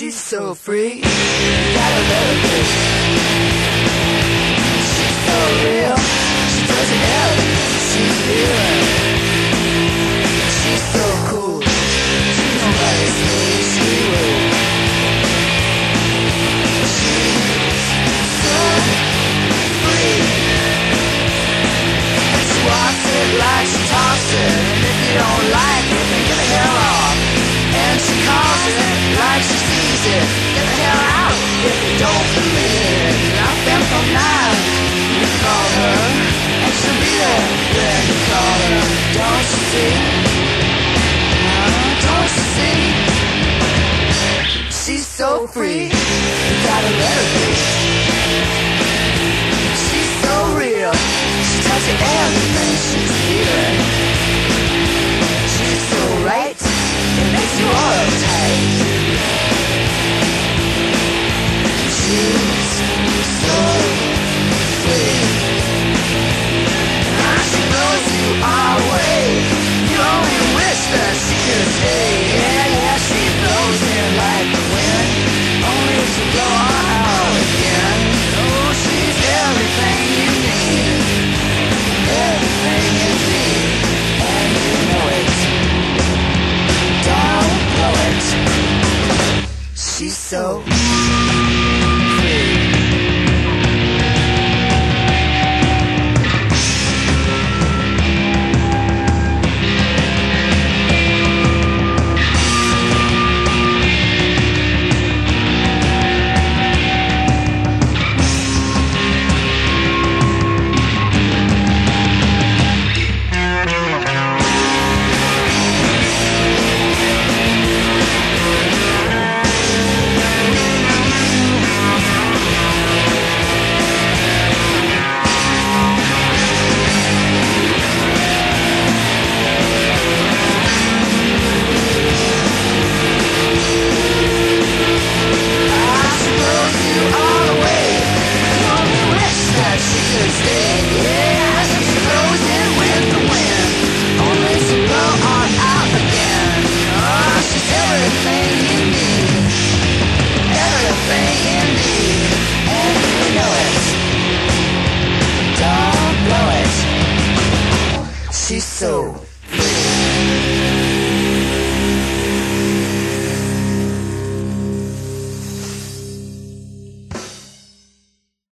she's so free. so nice You her And she'll be there you call her Don't you see? Don't you see? She's so free You gotta let her be so. so free.